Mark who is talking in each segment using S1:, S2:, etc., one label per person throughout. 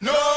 S1: No,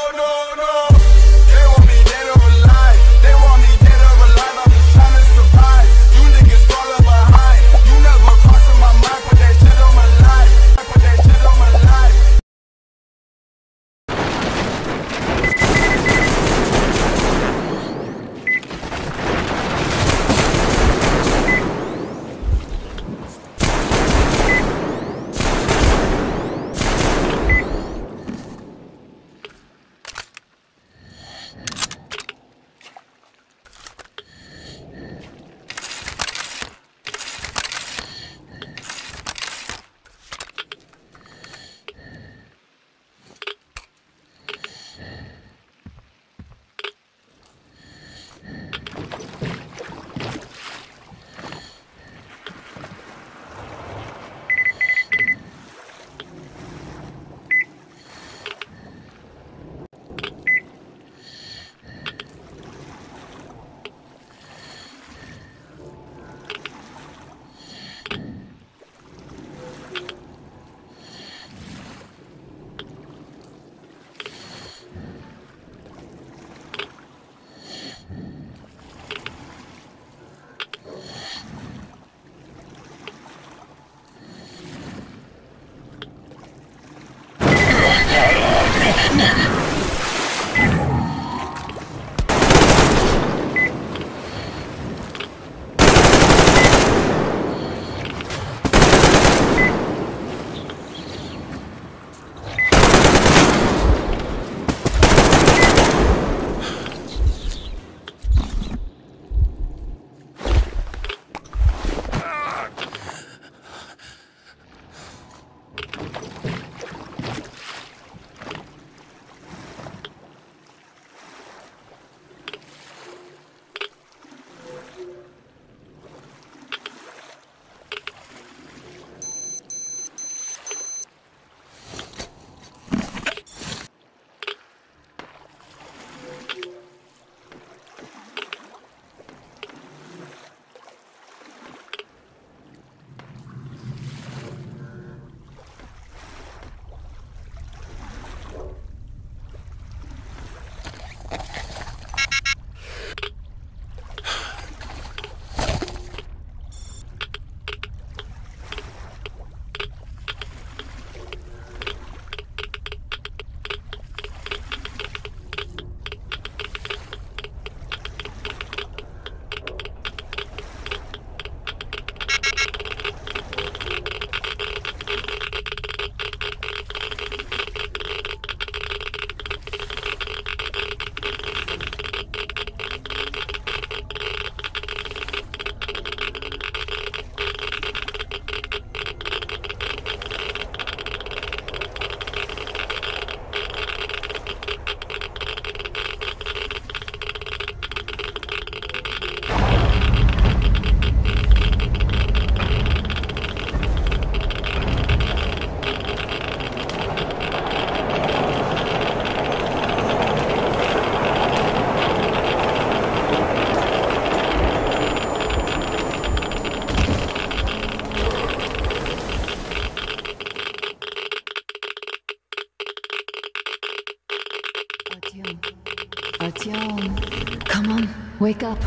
S2: Artyom. Come on, wake up.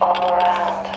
S1: All around.